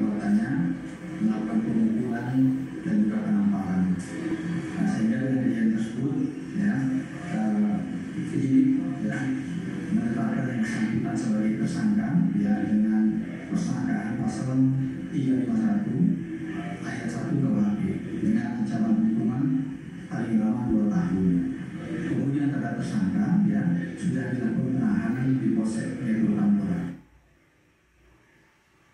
perbuatannya, melakukan pemukulan dan juga penampakan. Nah, sehingga dengan kejadian tersebut, ya, eh, penyidik ya, menetapkan yang bersangkutan sebagai tersangka ya dengan persangkaan pasal 351 ayat 1 KUHP dengan ancaman hukuman paling lama 2 tahun. Kemudian terhadap tersangka ya sudah dilakukan penahanan di Polsek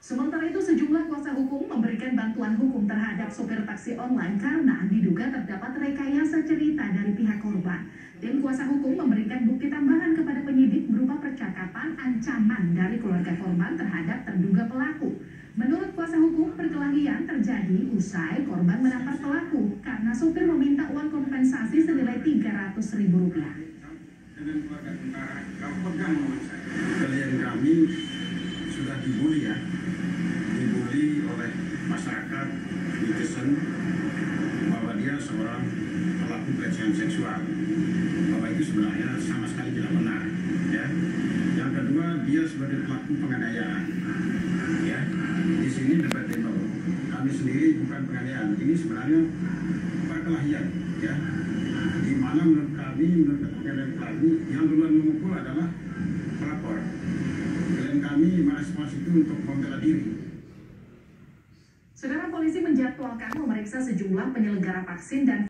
Sementara itu sejumlah kuasa hukum memberikan bantuan hukum terhadap sopir taksi online karena diduga terdapat rekayasa cerita dari pihak korban. Tim kuasa hukum memberikan bukti tambahan kepada penyidik berupa percakapan ancaman dari keluarga korban terhadap terduga pelaku. Menurut kuasa hukum, perkelahian terjadi usai korban menampar pelaku karena sopir meminta uang kompensasi senilai Rp300.000. dengan keluarga tentara pegang klien kami dibully ya. Dibully oleh masyarakat netizen bahwa dia seorang pelaku pelecehan seksual. Bahwa itu sebenarnya sama sekali tidak benar ya. Yang kedua dia sebagai pelaku penganiayaan ya. Di sini debatable kami sendiri bukan penganiayaan. Ini sebenarnya perkelahian ya. Di mana menurut kami menurut kami yang duluan memukul adalah pelapor kami itu untuk membela diri. Saudara polisi menjadwalkan memeriksa sejumlah penyelenggara vaksin dan